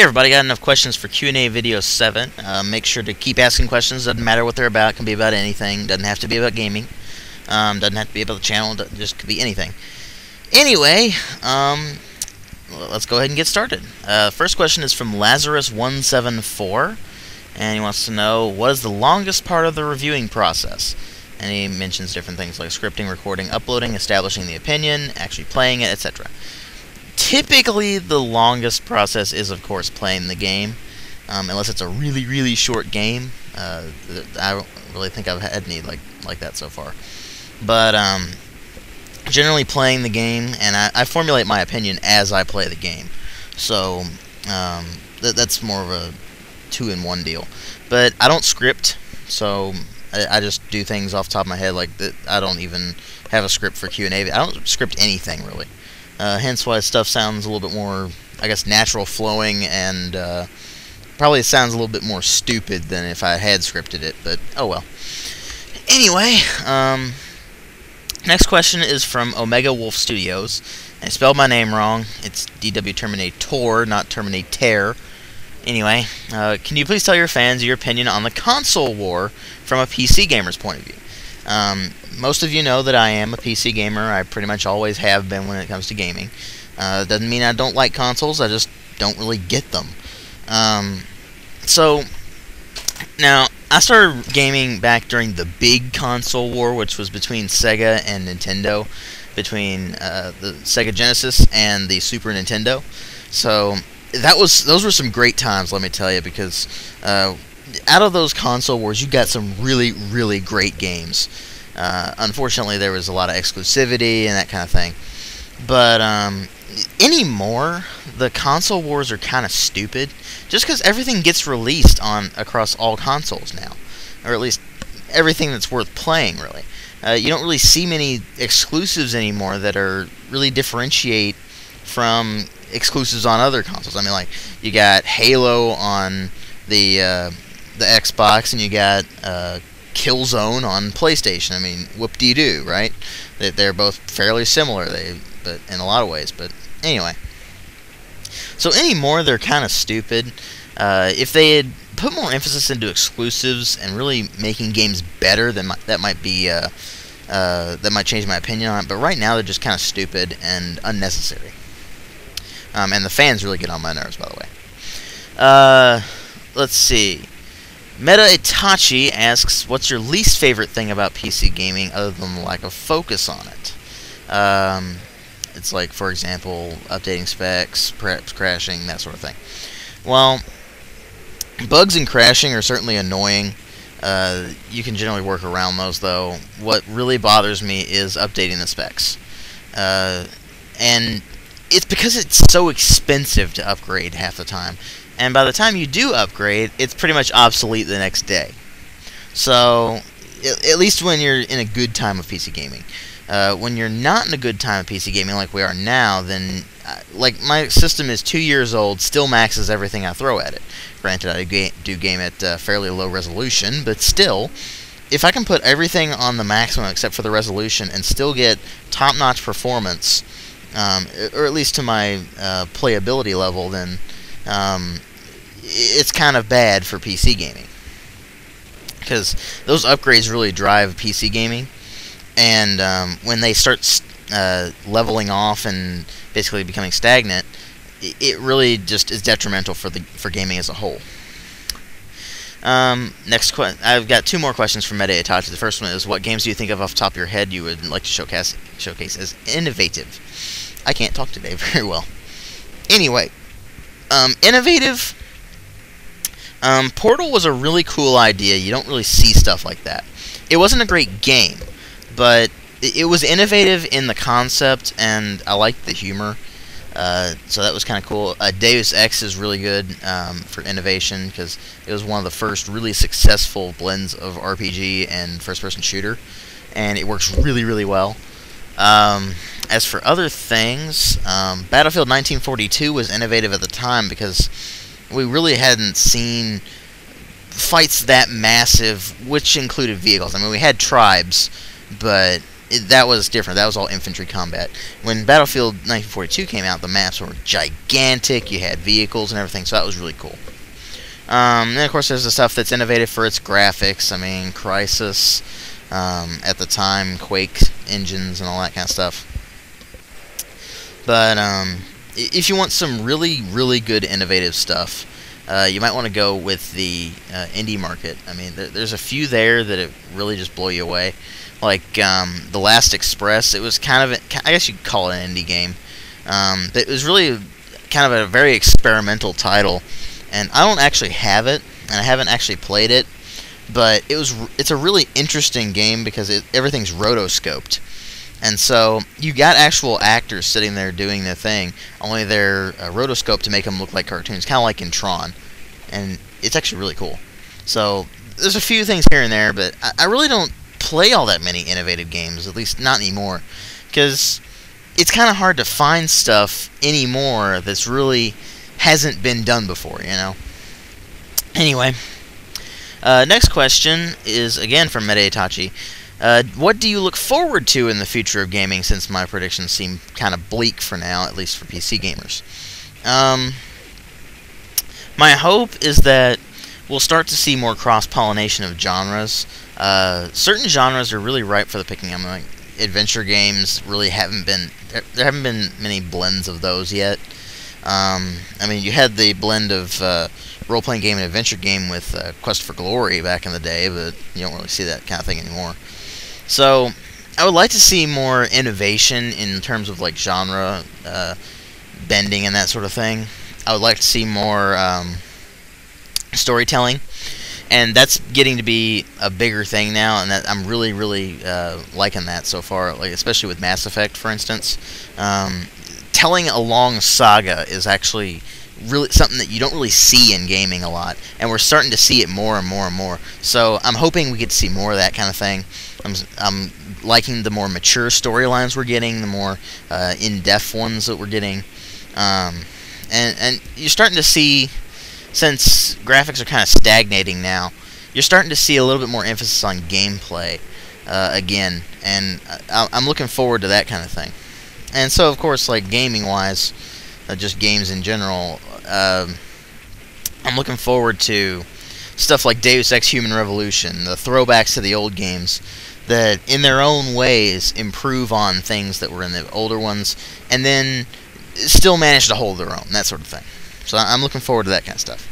Hey everybody, got enough questions for Q&A video 7. Uh, make sure to keep asking questions, doesn't matter what they're about, can be about anything, doesn't have to be about gaming, um, doesn't have to be about the channel, just could be anything. Anyway, um, let's go ahead and get started. Uh, first question is from Lazarus174, and he wants to know, what is the longest part of the reviewing process? And he mentions different things like scripting, recording, uploading, establishing the opinion, actually playing it, etc typically the longest process is of course playing the game um, unless it's a really really short game. Uh, I don't really think I've had any like like that so far. But um, generally playing the game and I, I, formulate my opinion as I play the game. So um, th that's more of a two-in-one deal. But I don't script so I, I, just do things off the top of my head like I don't even have a script for Q&A I don't script anything really uh, hence why stuff sounds a little bit more, I guess, natural flowing and uh, probably sounds a little bit more stupid than if I had scripted it, but oh well. Anyway, um, next question is from Omega Wolf Studios. I spelled my name wrong. It's DW Terminator, not Terminator. Anyway, uh, can you please tell your fans your opinion on the console war from a PC gamer's point of view? Um, most of you know that I am a PC gamer. I pretty much always have been when it comes to gaming. Uh, doesn't mean I don't like consoles. I just don't really get them. Um, so now I started gaming back during the big console war, which was between Sega and Nintendo, between uh, the Sega Genesis and the Super Nintendo. So that was those were some great times, let me tell you, because uh, out of those console wars, you got some really really great games. Uh, unfortunately, there was a lot of exclusivity and that kind of thing. But um, anymore, the console wars are kind of stupid. Just because everything gets released on across all consoles now, or at least everything that's worth playing, really. Uh, you don't really see many exclusives anymore that are really differentiate from exclusives on other consoles. I mean, like you got Halo on the uh, the Xbox, and you got uh, Killzone on PlayStation. I mean, whoop de doo, right? They're both fairly similar, they but in a lot of ways. But anyway, so anymore, they're kind of stupid. Uh, if they had put more emphasis into exclusives and really making games better, then that might be uh, uh, that might change my opinion on it. But right now, they're just kind of stupid and unnecessary. Um, and the fans really get on my nerves, by the way. Uh, let's see. Meta Itachi asks, "What's your least favorite thing about PC gaming, other than the lack of focus on it?" Um, it's like, for example, updating specs, perhaps crashing, that sort of thing. Well, bugs and crashing are certainly annoying. Uh, you can generally work around those, though. What really bothers me is updating the specs. Uh, and it's because it's so expensive to upgrade half the time and by the time you do upgrade, it's pretty much obsolete the next day. So, at least when you're in a good time of PC gaming. Uh, when you're not in a good time of PC gaming like we are now, then, uh, like, my system is two years old, still maxes everything I throw at it. Granted, I do game at uh, fairly low resolution, but still, if I can put everything on the maximum except for the resolution and still get top-notch performance, um, or at least to my uh, playability level, then um, it's kind of bad for PC gaming because those upgrades really drive PC gaming, and um, when they start uh, leveling off and basically becoming stagnant, it really just is detrimental for the for gaming as a whole. Um, next question. I've got two more questions from Meta Itachi. The first one is, what games do you think of off the top of your head you would like to showcase showcase as innovative? I can't talk today very well. Anyway, um, innovative um, Portal was a really cool idea. You don't really see stuff like that. It wasn't a great game, but it, was innovative in the concept, and I liked the humor. Uh, so that was kind of cool. Uh, Deus Ex is really good um, for innovation because it was one of the first really successful blends of RPG and first-person shooter, and it works really, really well. Um, as for other things, um, Battlefield 1942 was innovative at the time because we really hadn't seen fights that massive, which included vehicles. I mean, we had tribes, but it, that was different. That was all infantry combat. When Battlefield 1942 came out, the maps were gigantic. You had vehicles and everything, so that was really cool. Um, and of course, there's the stuff that's innovative for its graphics. I mean, Crysis um, at the time, Quake engines and all that kind of stuff. But um, if you want some really, really good innovative stuff, uh, you might want to go with the uh, indie market. I mean, there, there's a few there that really just blow you away. Like um, The Last Express, it was kind of, a, I guess you'd call it an indie game. Um, it was really kind of a very experimental title, and I don't actually have it, and I haven't actually played it, but it was it's a really interesting game because it, everything's rotoscoped. And so you got actual actors sitting there doing their thing, only they're uh, rotoscoped to make them look like cartoons, kind of like in Tron. And it's actually really cool. So there's a few things here and there, but I, I really don't play all that many innovative games, at least not anymore, because it's kind of hard to find stuff anymore that's really hasn't been done before, you know. Anyway, uh, next question is again from Meta Itachi. Uh, what do you look forward to in the future of gaming since my predictions seem kind of bleak for now, at least for PC gamers? Um, my hope is that we'll start to see more cross pollination of genres. Uh, certain genres are really ripe for the picking. I mean, like adventure games really haven't been there, there haven't been many blends of those yet. Um, I mean, you had the blend of uh, role playing game and adventure game with uh, Quest for Glory back in the day, but you don't really see that kind of thing anymore. So I would like to see more innovation in terms of like genre uh, bending and that sort of thing. I would like to see more um, storytelling, and that's getting to be a bigger thing now. And that I'm really, really uh, liking that so far. Like especially with Mass Effect, for instance, um, telling a long saga is actually really something that you don't really see in gaming a lot, and we're starting to see it more and more and more. So I'm hoping we get to see more of that kind of thing. I'm, I'm liking the more mature storylines we're getting, the more uh, in-depth ones that we're getting, um, and and you're starting to see, since graphics are kind of stagnating now, you're starting to see a little bit more emphasis on gameplay uh, again, and I, I'm looking forward to that kind of thing. And so, of course, like gaming-wise, uh, just games in general, um, I'm looking forward to stuff like Deus Ex Human Revolution, the throwbacks to the old games that in their own ways improve on things that were in the older ones and then still manage to hold their own, that sort of thing. So I'm looking forward to that kind of stuff.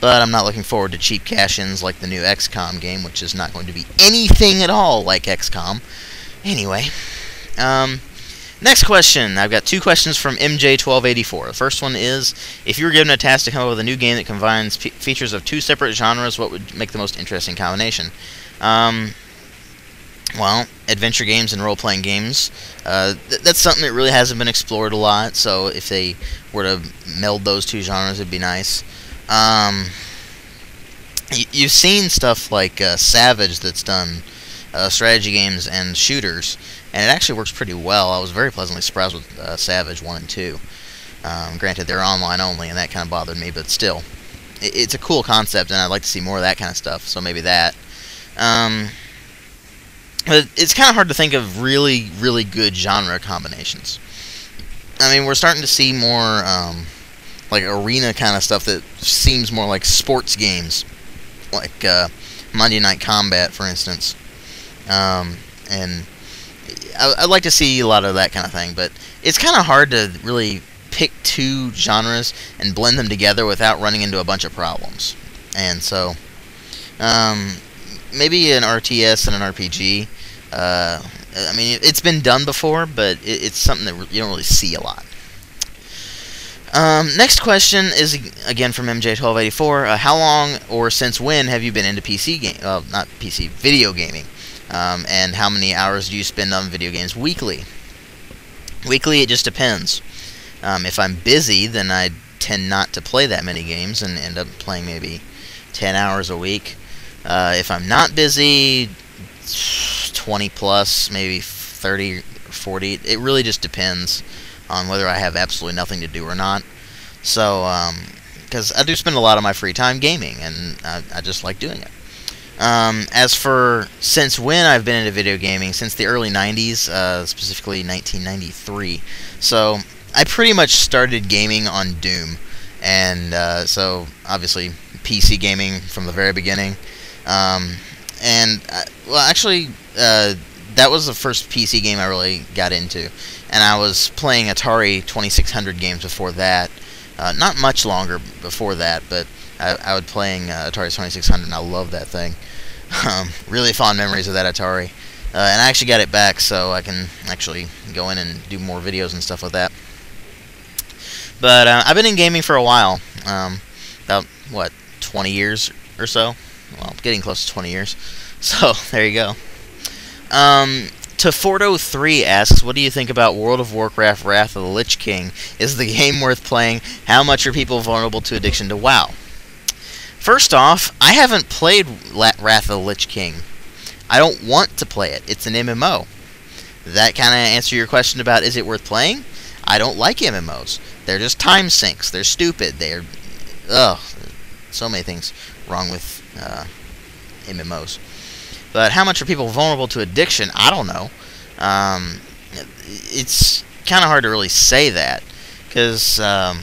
But I'm not looking forward to cheap cash-ins like the new XCOM game, which is not going to be anything at all like XCOM. Anyway, um, next question. I've got two questions from MJ1284. The first one is, if you were given a task to come up with a new game that combines features of two separate genres, what would make the most interesting combination? Um, well, adventure games and role-playing games. Uh, th that's something that really hasn't been explored a lot. So if they were to meld those two genres, it'd be nice. Um, you've seen stuff like uh, Savage that's done uh, strategy games and shooters, and it actually works pretty well. I was very pleasantly surprised with uh, Savage one and two. Um, granted, they're online only, and that kind of bothered me, but still, it, it's a cool concept, and I'd like to see more of that kind of stuff. So maybe that. Um, but it's kind of hard to think of really, really good genre combinations. I mean, we're starting to see more um, like arena kind of stuff that seems more like sports games, like uh, Monday Night Combat, for instance. Um, and I, would like to see a lot of that kind of thing, but it's kind of hard to really pick two genres and blend them together without running into a bunch of problems. And so, um, maybe an RTS and an RPG uh, I mean, it's been done before, but it, it's something that you don't really see a lot. Um, next question is again from MJ1284. Uh, how long or since when have you been into PC game? Well, not PC, video gaming. Um, and how many hours do you spend on video games weekly? Weekly, it just depends. Um, if I'm busy, then I tend not to play that many games and end up playing maybe 10 hours a week. Uh, if I'm not busy, 20 plus, maybe 30 40. It really just depends on whether I have absolutely nothing to do or not. So, because um, I do spend a lot of my free time gaming, and I, I just like doing it. Um, as for since when I've been into video gaming, since the early 90s, uh, specifically 1993. So I pretty much started gaming on Doom, and uh, so obviously PC gaming from the very beginning. Um, and uh, well, actually, uh, that was the first PC game I really got into, and I was playing Atari 2600 games before that. Uh, not much longer before that, but I, I was playing uh, Atari 2600, and I love that thing. Um, really fond memories of that Atari. Uh, and I actually got it back, so I can actually go in and do more videos and stuff like that. But uh, I've been in gaming for a while. Um, about, what, 20 years or so? Well, getting close to 20 years. So, there you go. Um, toforto3 asks, What do you think about World of Warcraft Wrath of the Lich King? Is the game worth playing? How much are people vulnerable to addiction to WoW? First off, I haven't played Wrath of the Lich King. I don't want to play it. It's an MMO. That kind of answer your question about is it worth playing? I don't like MMOs. They're just time sinks. They're stupid. They're ugh, so many things wrong with uh, MMOs. But how much are people vulnerable to addiction? I don't know. Um, it's kind of hard to really say that because. Um,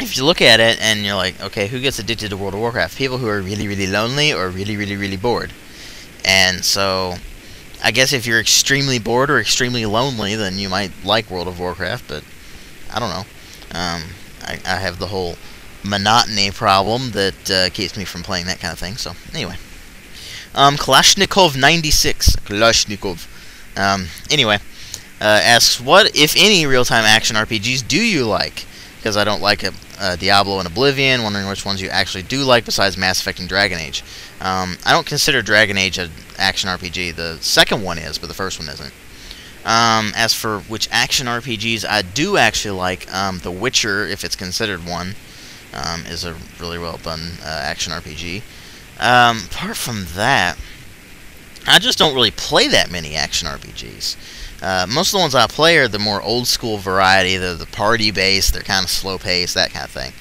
if you look at it and you're like, okay, who gets addicted to World of Warcraft? People who are really, really lonely or really, really, really bored. And so, I guess if you're extremely bored or extremely lonely, then you might like World of Warcraft, but I don't know. Um, I, I, have the whole monotony problem that uh, keeps me from playing that kind of thing. So, anyway. Um, Kalashnikov96. Kalashnikov. Um, anyway, uh, asks, what, if any, real-time action RPGs do you like? because I don't like a, uh, Diablo and Oblivion, wondering which ones you actually do like besides Mass Effect and Dragon Age. Um, I don't consider Dragon Age an action RPG. The second one is, but the first one isn't. Um, as for which action RPGs I do actually like, um, The Witcher, if it's considered one, um, is a really well done uh, action RPG. Um, apart from that, I just don't really play that many action RPGs. Uh, most of the ones I play are the more old school variety. They're the party based, they're kind of slow paced, that kind of thing.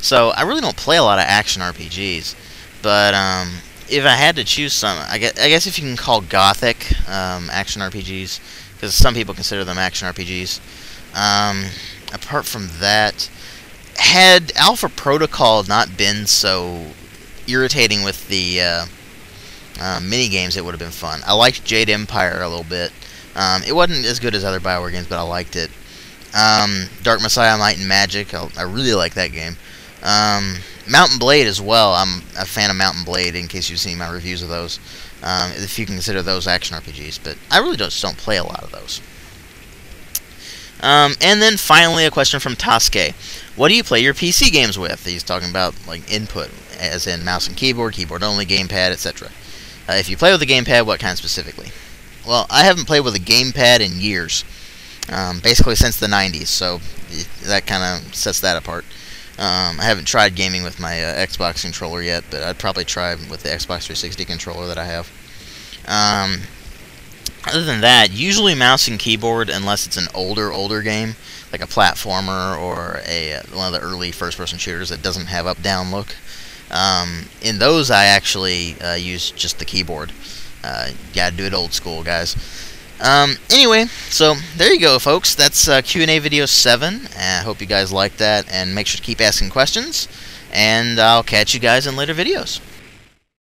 So I really don't play a lot of action RPGs. But um, if I had to choose some, I guess, I guess if you can call Gothic um, action RPGs, because some people consider them action RPGs. Um, apart from that, had Alpha Protocol not been so irritating with the uh, uh, mini games, it would have been fun. I liked Jade Empire a little bit. Um, it wasn't as good as other Bioware games, but I liked it. Um, Dark Messiah, Might and Magic, I, I really like that game. Um, Mount Blade as well. I'm a fan of Mount and Blade. In case you've seen my reviews of those, um, if you consider those action RPGs, but I really just don't play a lot of those. Um, and then finally, a question from Taske. What do you play your PC games with? He's talking about like input, as in mouse and keyboard, keyboard only, gamepad, etc. Uh, if you play with a gamepad, what kind specifically? Well, I haven't played with a gamepad in years. Um, basically since the 90s, so that kind of sets that apart. Um, I haven't tried gaming with my uh, Xbox controller yet, but I'd probably try with the Xbox 360 controller that I have. Um, other than that, usually mouse and keyboard, unless it's an older, older game, like a platformer or a uh, one of the early first-person shooters that doesn't have up-down look. Um, in those, I actually uh, use just the keyboard. Uh, gotta do it old school, guys. Um, anyway, so there you go, folks. That's uh, Q&A video 7. I hope you guys liked that, and make sure to keep asking questions. And I'll catch you guys in later videos.